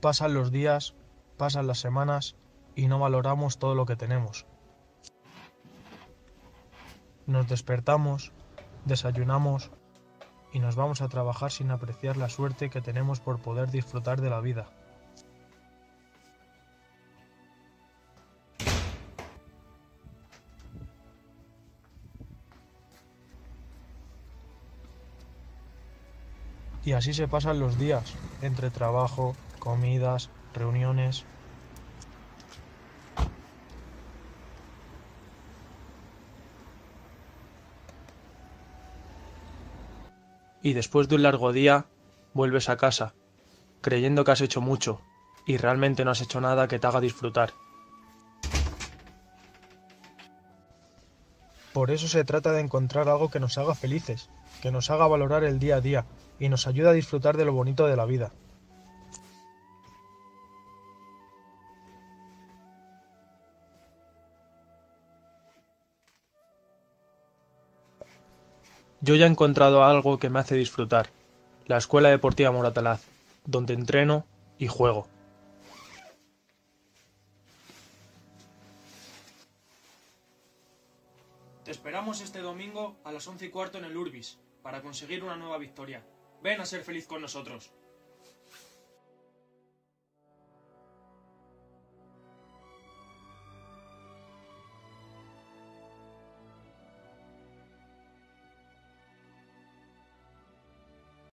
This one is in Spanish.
Pasan los días, pasan las semanas y no valoramos todo lo que tenemos. Nos despertamos, desayunamos y nos vamos a trabajar sin apreciar la suerte que tenemos por poder disfrutar de la vida. Y así se pasan los días, entre trabajo, comidas, reuniones. Y después de un largo día, vuelves a casa, creyendo que has hecho mucho, y realmente no has hecho nada que te haga disfrutar. Por eso se trata de encontrar algo que nos haga felices, que nos haga valorar el día a día y nos ayude a disfrutar de lo bonito de la vida. Yo ya he encontrado algo que me hace disfrutar, la Escuela Deportiva Moratalaz, donde entreno y juego. Te esperamos este domingo a las once y cuarto en el Urbis para conseguir una nueva victoria. Ven a ser feliz con nosotros.